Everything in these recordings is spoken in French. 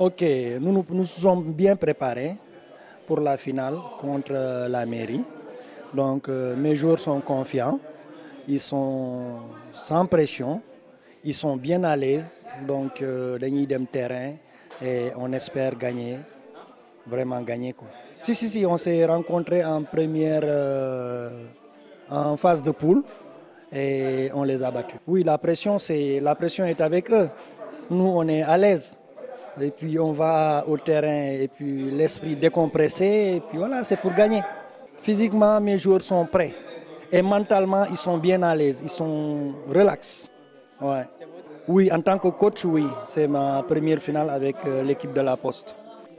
Ok, nous nous, sommes bien préparés pour la finale contre la mairie. Donc euh, mes joueurs sont confiants, ils sont sans pression, ils sont bien à l'aise. Donc euh, dem terrain et on espère gagner, vraiment gagner. Si si si, on s'est rencontrés en première euh, en phase de poule et on les a battus. Oui, la pression est avec eux. Nous on est à l'aise. Et puis on va au terrain et puis l'esprit décompressé et puis voilà, c'est pour gagner. Physiquement, mes joueurs sont prêts. Et mentalement, ils sont bien à l'aise, ils sont relax. Ouais. Oui, en tant que coach, oui. C'est ma première finale avec euh, l'équipe de La Poste.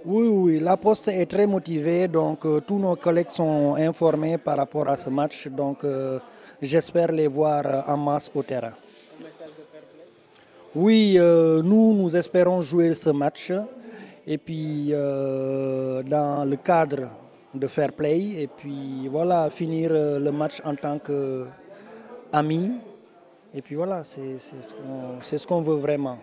Oui, oui, La Poste est très motivée, donc euh, tous nos collègues sont informés par rapport à ce match. Donc euh, j'espère les voir en masse au terrain. Oui, euh, nous, nous espérons jouer ce match et puis euh, dans le cadre de fair play et puis voilà, finir euh, le match en tant qu'amis. Et puis voilà, c'est ce qu'on veut vraiment.